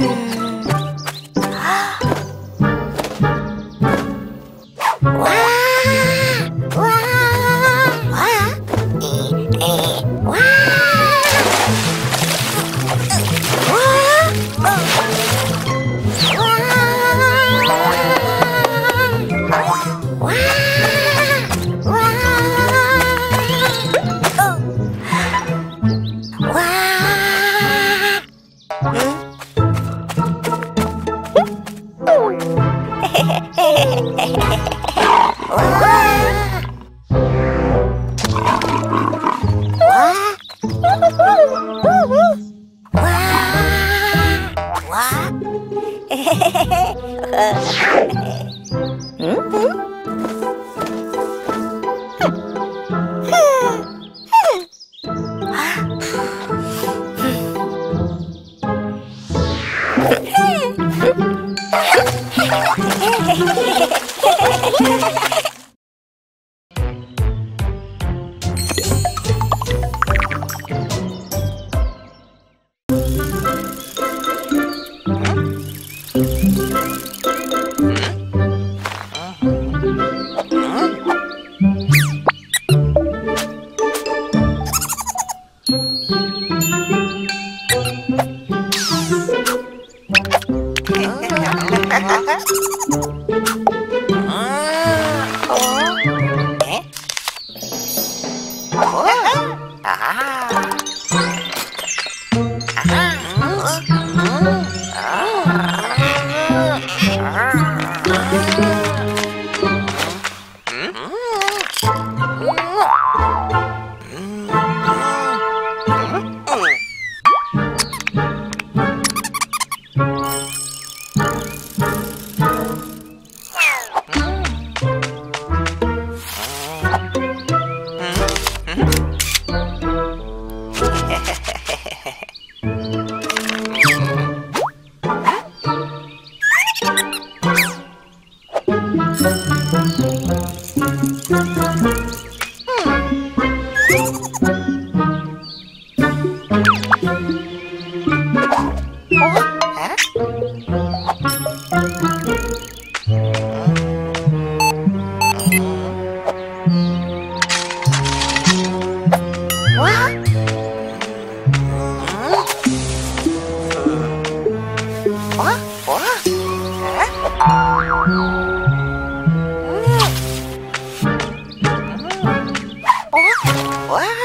Ooh. Yeah. What?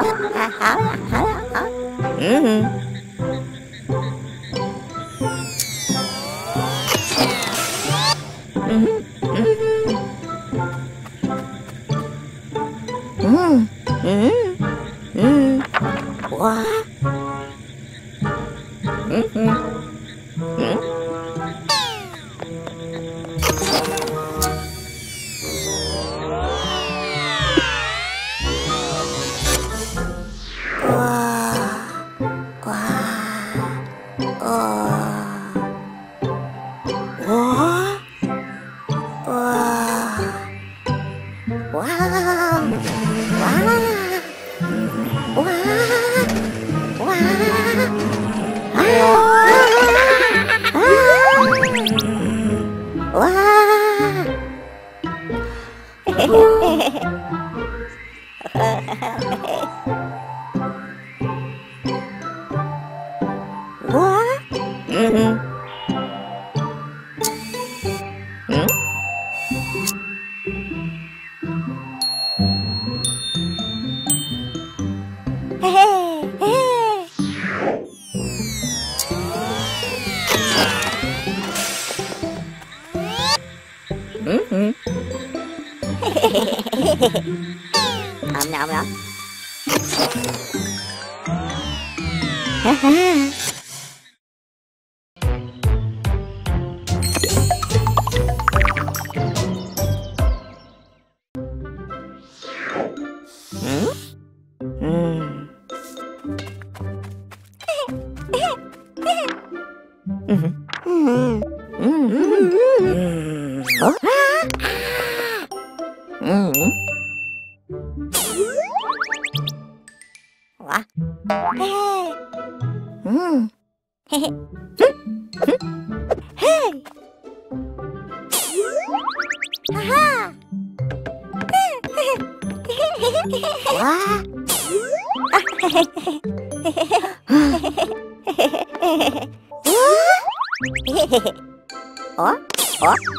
啊，好了好了好，嗯哼。うん。あ。あ。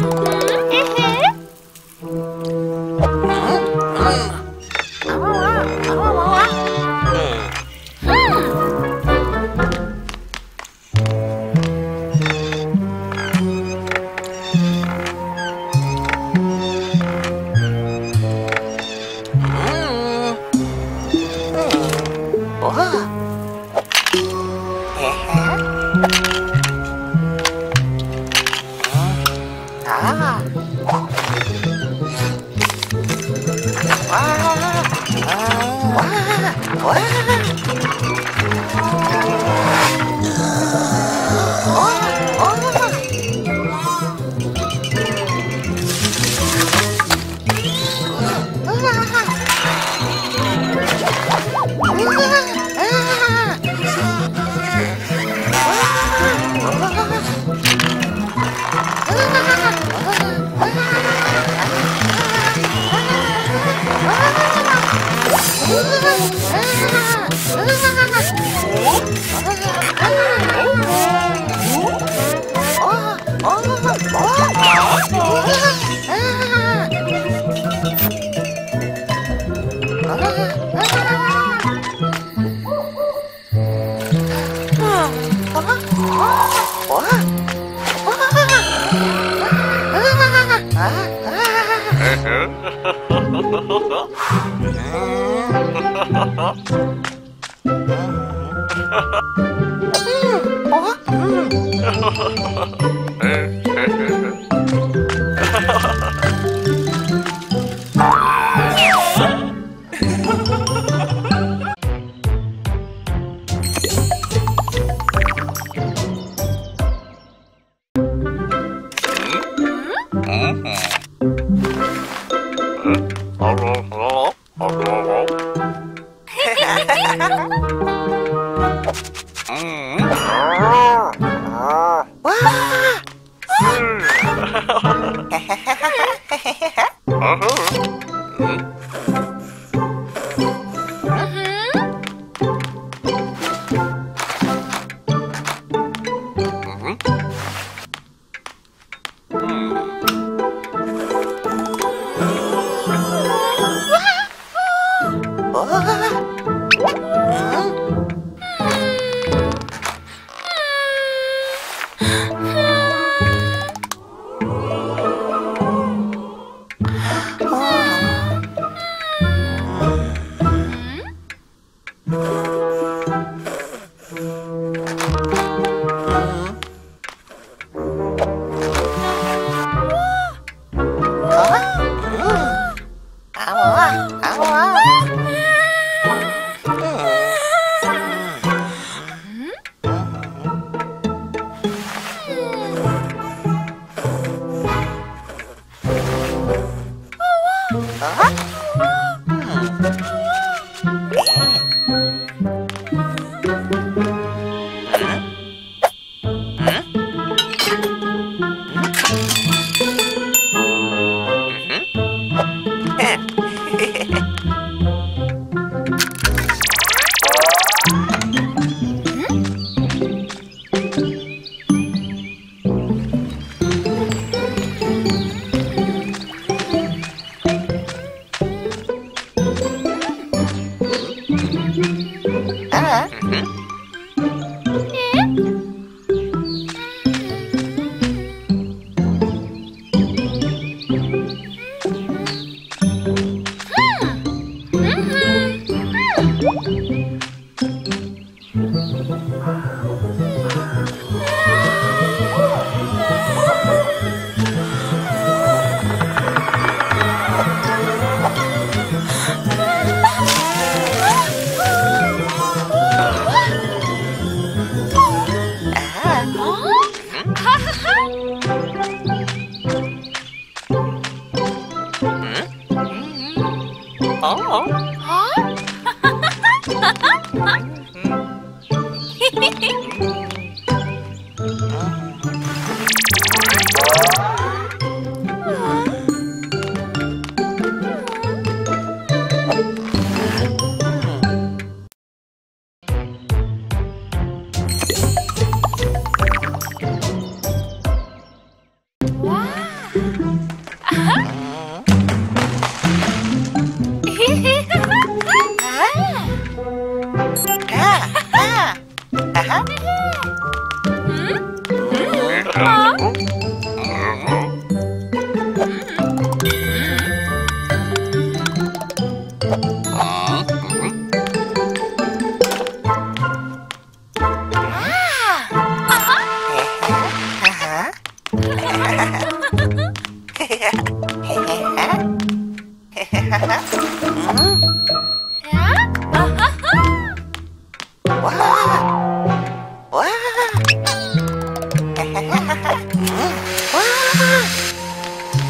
Oh. off.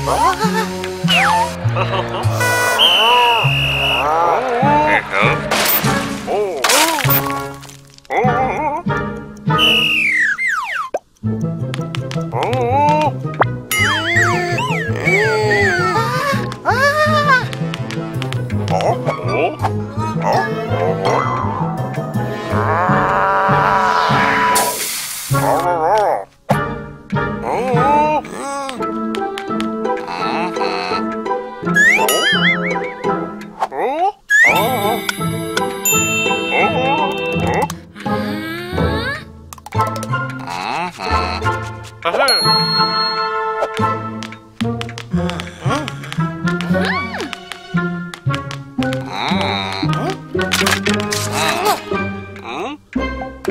啊哈哈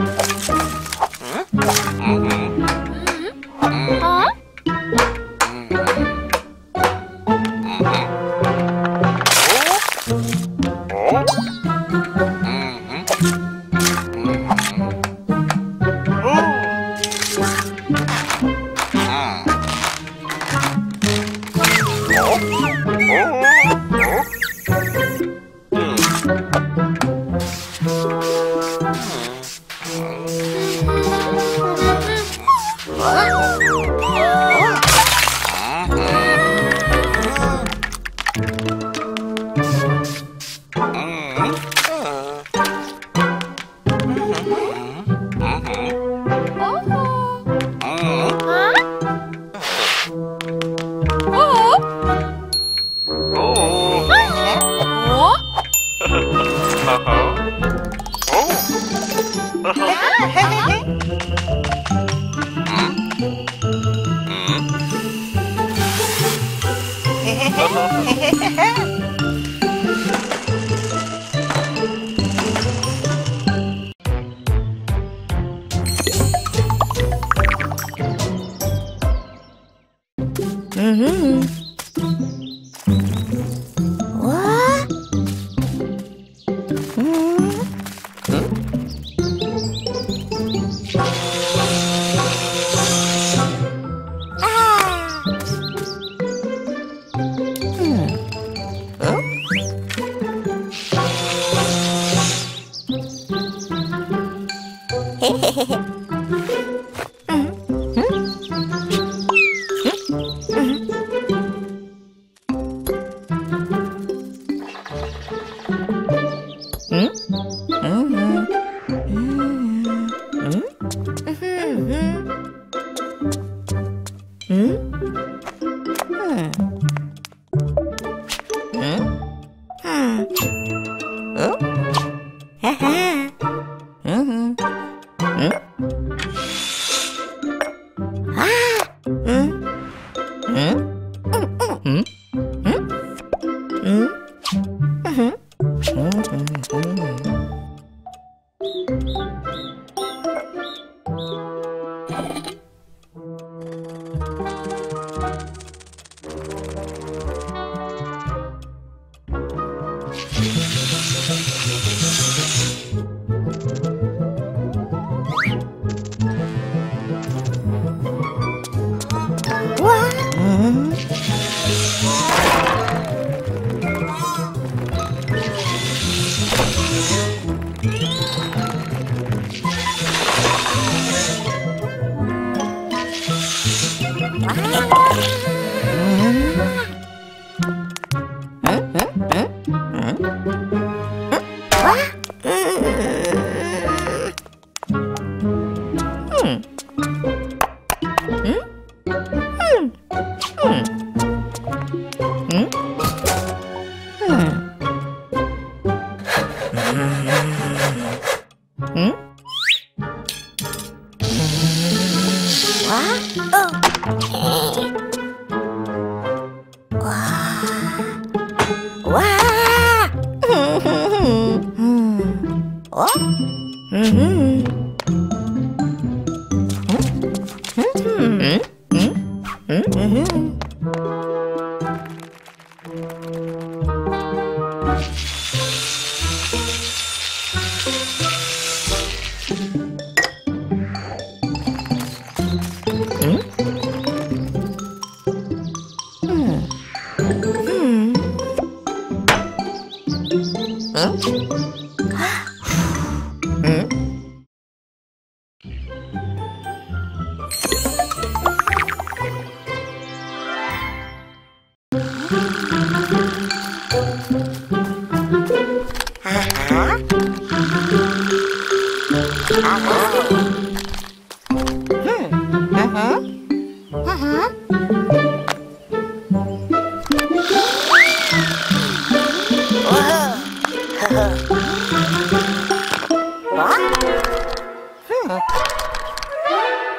ん嘿嘿 Ah!